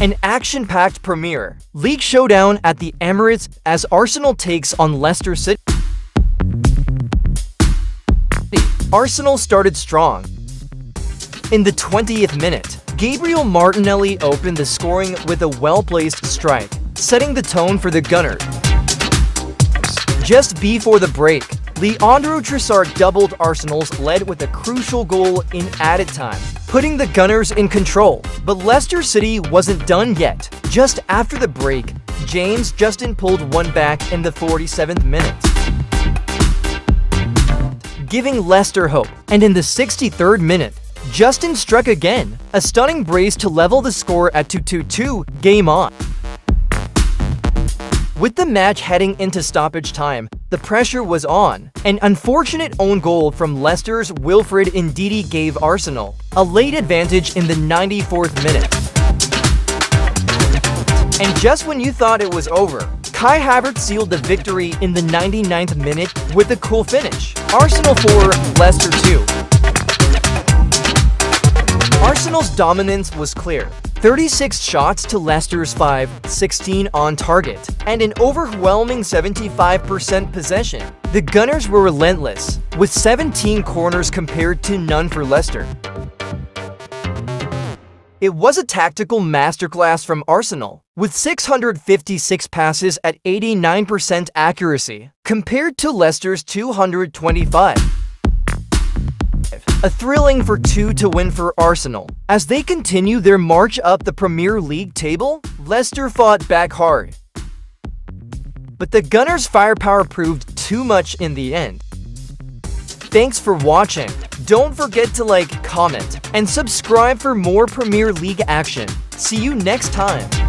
An action-packed Premier. League showdown at the Emirates as Arsenal takes on Leicester City. Arsenal started strong. In the 20th minute, Gabriel Martinelli opened the scoring with a well-placed strike, setting the tone for the Gunners. Just before the break, Leandro Trossard doubled Arsenal's lead with a crucial goal in added time, putting the Gunners in control. But Leicester City wasn't done yet. Just after the break, James Justin pulled one back in the 47th minute giving Leicester hope. And in the 63rd minute, Justin struck again, a stunning brace to level the score at 2-2-2, game on. With the match heading into stoppage time, the pressure was on. An unfortunate own goal from Leicester's Wilfred Ndidi gave Arsenal a late advantage in the 94th minute. And just when you thought it was over, Kai Havertz sealed the victory in the 99th minute with a cool finish. Arsenal 4, Leicester 2. Arsenal's dominance was clear. 36 shots to Leicester's 5, 16 on target, and an overwhelming 75% possession. The Gunners were relentless, with 17 corners compared to none for Leicester. It was a tactical masterclass from Arsenal, with 656 passes at 89% accuracy, compared to Leicester's 225. A thrilling for two to win for Arsenal. As they continue their march up the Premier League table, Leicester fought back hard. But the Gunners' firepower proved too much in the end. Thanks for watching. Don't forget to like, comment, and subscribe for more Premier League action. See you next time.